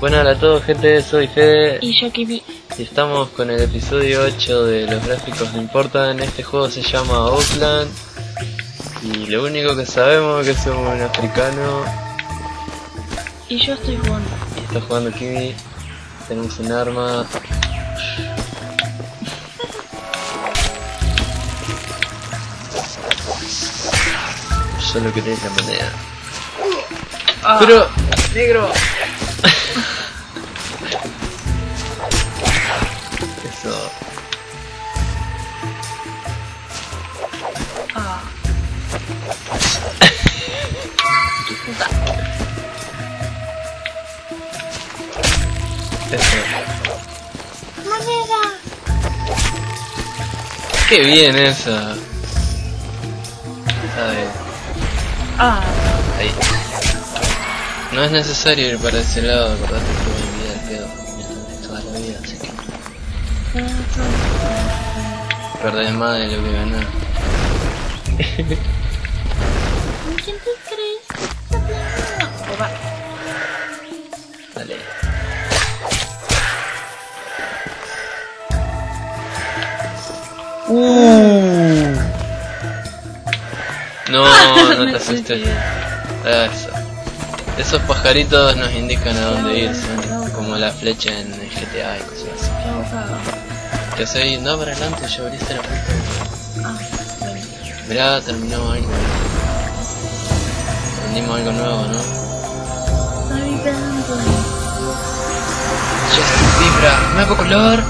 Bueno, hola a todos gente, soy Fede Y yo Kimi. y estamos con el episodio 8 de Los gráficos no importan. Este juego se llama Outland y lo único que sabemos es que somos un africano Y yo estoy jugando. y está jugando Kimi. Tenemos un arma. Solo queréis la moneda. Ah. Pero, negro. Eso. Ah. Eso. ¡Moneda! Qué bien esa. Ah. ahí. No es necesario ir para ese lado, acordate que mi vida tardé toda la vida, así que perdés más de lo que ganás. ¿Quién te crees? Opa. Dale. Uh. No, no te asustes. Eso. Esos pajaritos nos indican a dónde ir, son como la flecha en GTA y cosas así. Que estoy no para adelante, ya abriste la puerta. Mirá, terminamos algo. Aprendimos algo nuevo, ¿no? Vibrando. Just vibra, nuevo color.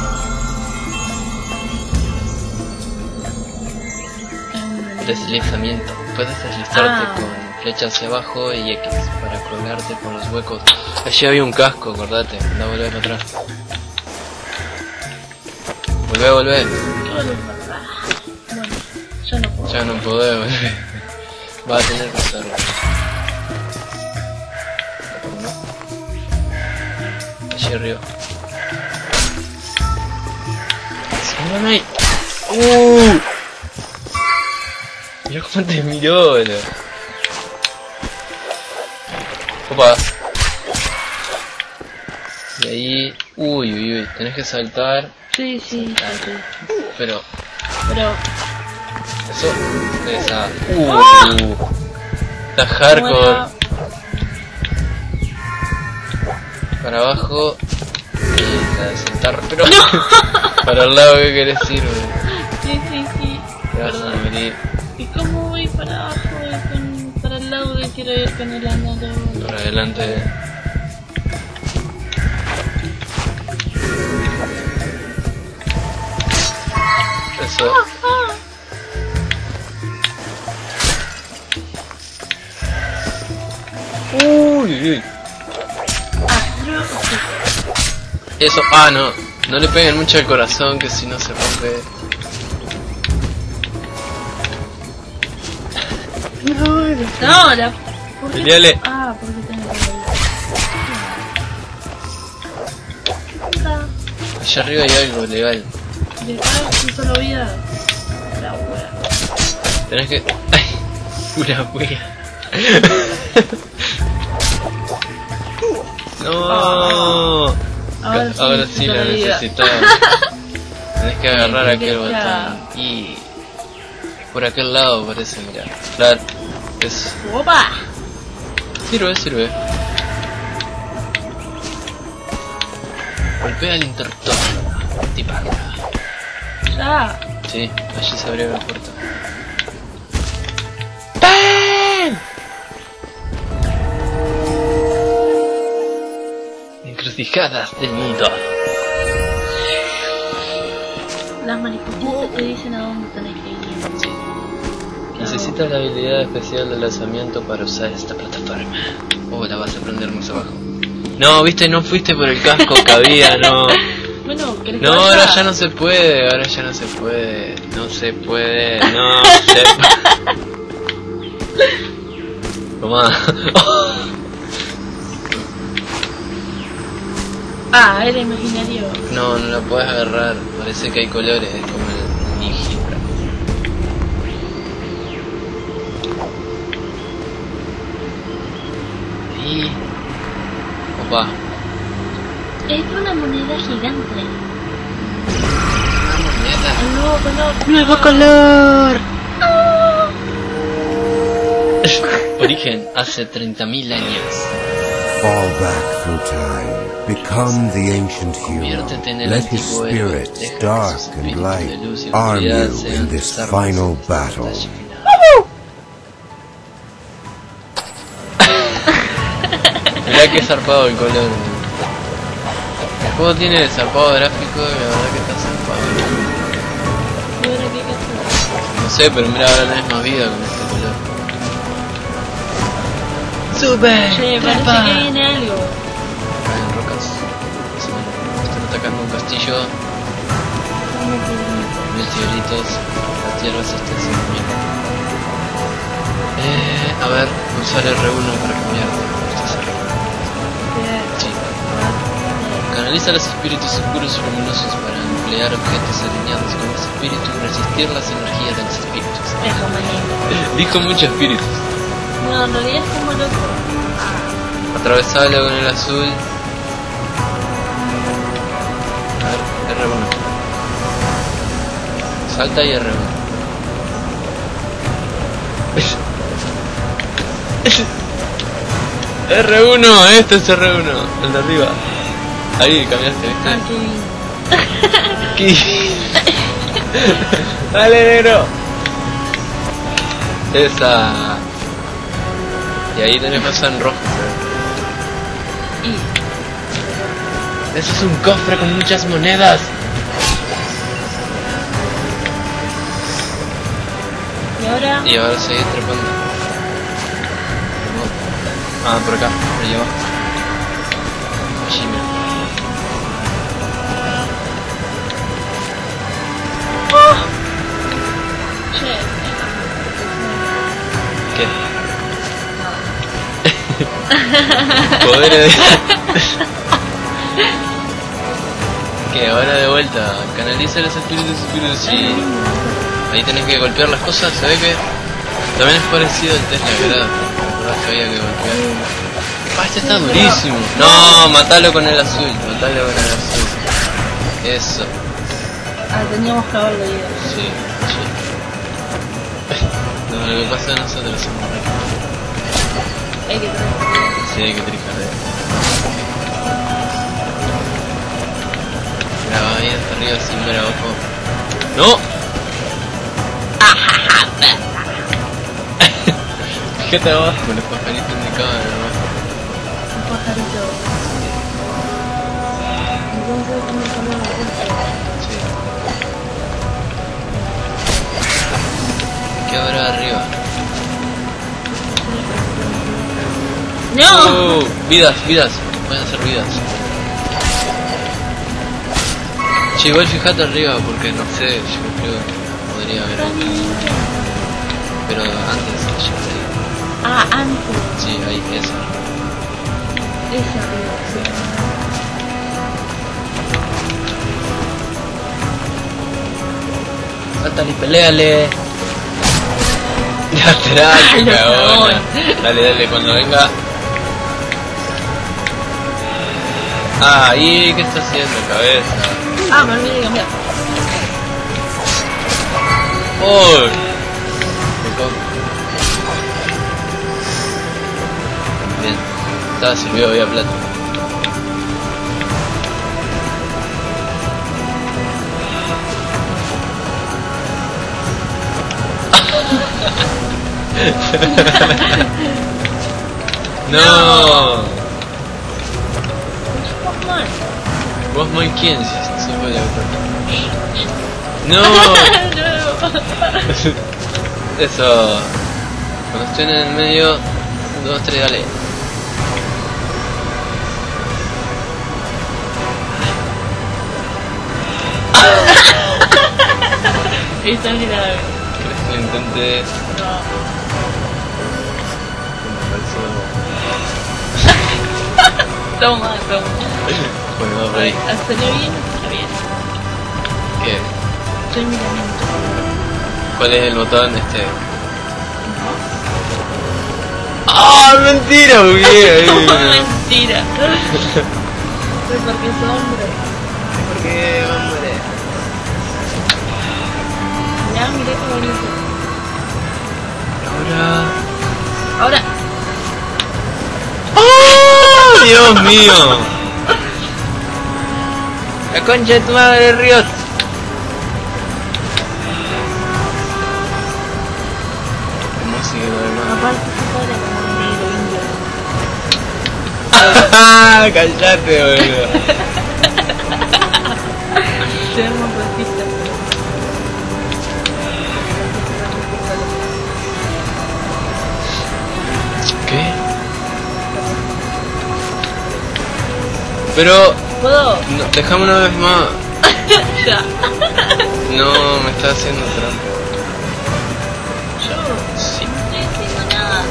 Deslizamiento. Puedes deslizarte Ah. con flecha hacia abajo y X para colgarte por los huecos. Allí había un casco, acordate. Anda, volvé para atrás. Volvé, volvé. Bueno, yo no puedo. Ya no podés, volvé. Vas a tener que hacerlo. Allí arriba. ¡Uh! Mirá cómo te miró, boludo. Opa. Y ahí... Uy, uy, uy. Tenés que saltar. Sí, sí, sí. Pero... Pero, Eso... Esa... Uh. Está hardcore. Para abajo. Y la de saltar. Pero... para el lado que querés ir, boludo. sí, sí, sí. Te vas a morir. Quiero ir con el andador? Adelante. Eso. Uy, uy. Eso. Ah, no. No le peguen mucho al corazón que si no se rompe. No, la... ¿por qué? Peleale. Ah, porque tengo que Allá arriba hay algo legal. Le cago un solo vida. La wea. Tenés que. Ay, pura wea. no. Ahora sí, Ahora sí vida. necesitaba. Tenés que agarrar aquel botón. Y. Por aquel lado parece, mira. Claro. Es. ¡Opa! Sirve, sirve. Golpea el interruptor. Tipa. Ya. Sí, allí se abrió la puerta. ¡Pen! Encrucijadas del mundo. Las maripositas te dicen a dónde tenés. Necesitas la habilidad especial de lanzamiento para usar esta plataforma. Oh, la vas a aprender más abajo. No, viste, no fuiste por el casco que había, no. Bueno, ¿querés que No, ahora ya no se puede, ahora ya no se puede, no se puede, no se Tomá. Ah, era imaginario. No, no la puedes agarrar, parece que hay colores, como Buah. Es una moneda gigante. Nuevo color. Nuevo color. Origen hace 30.000 años. Fall back through time. Become the ancient hero. Let his spirits, dark and light, arm you in this final battle. Mirá que zarpado el color. El juego tiene zarpado gráfico y la verdad que está zarpado. No sé, pero mira, ahora tenés más vida con este color. ¡Sube! Che, parece trepa. que viene algo. Caen rocas. Sí, están atacando un castillo. Meteoritos. La tierra se está haciendo. Eh, a ver, usar R1 para cambiar Sí. Canaliza los espíritus oscuros y luminosos para emplear objetos alineados con los espíritus y resistir las energías de los espíritus. Dijo muchos espíritus. No, en realidad es como loco. Atravesable con el azul. A ver, R1. Salta y R1. R1, este es R1, el de arriba. Ahí cambiaste, Ah, ¿viste? qué bien. Aquí. Dale, negro. Esa. Y ahí tenés más en rojo. Y Eso es un cofre con muchas monedas. Y ahora, Y ahora seguir trepando. Ah, por acá, allá abajo. Allí, mira. che, ¿Qué? Poderes de... ¿Qué? Ahora de vuelta. Canaliza los espíritus espíritus sí. Ahí tenés que golpear las cosas, se ve que también es parecido al Tesla, ¿verdad? ¿Recordás que había que golpear? Ah, este está durísimo. No, matalo con el azul, matalo con el azul. Eso, ah, teníamos que haberlo ido. sí, sí. No, lo que pasa es que nosotros somos ricos. Hay que tener. Sí, hay que trijardear. Mira, va ahí hasta arriba sin ver abajo. ¡No! Fíjate abajo, los pajaritos indicaban nomás. Un pajarito. Entonces. ¿Qué habrá arriba? ¡No! Uh, vidas, vidas. Pueden ser vidas. Che, igual fíjate arriba porque no sé, yo creo que podría haber otro. Pero antes, ya sé. Ah, antes. Sí, ahí. Ese arriba, sí. Sáltale y peleale. Ya Lo cagona. Dale, dale, cuando venga. Ah, ahí, ¿qué está haciendo, cabeza? Ah, me olvidé de cambiar. ¡Oh! Estaba servido, había plata. no, muy quién si se fue la. No. Eso. Cuando estén en el medio, dos, tres, dale. Esta es grave. ¿Crees que lo intenté? No. Toma, toma. Bueno, va por ahí. ¿Salió bien? Está bien. ¿Qué? Estoy mirando. ¿Cuál es el botón? Este. ¡Ah, mentira! Bien. Mentira. Pues porque es hombre. Porque, hombre. Ya, miré qué bonito. Ahora. Ahora. ¡Oh! ¡Dios mío! La concha de tu madre, Riot. ¿Cómo sigue lo demás? Aparte, su padre como un negro indio. Callate, boludo. Pero, ¿Puedo? no, déjame una vez más. ya. No, me está haciendo trampa. Yo. Sí. No estoy haciendo nada.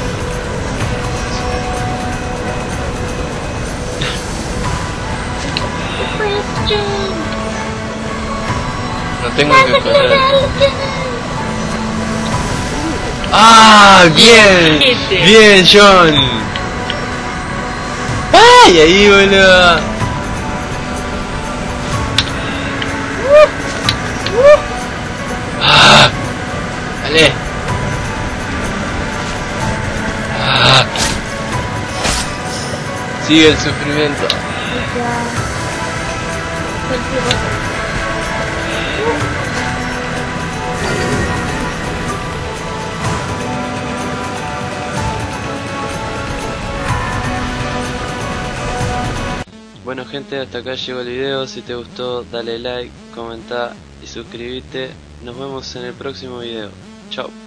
No tengo que. ¡Ah! ¡Bien! ¡Bien, John! ¡Ay! Ahí, boludo. ¡Ah! ¡Dale! ¡Ah! Sigue el sufrimiento. Bueno gente, hasta acá llegó el video, si te gustó dale like, comenta y suscríbete. Nos vemos en el próximo video. Chao.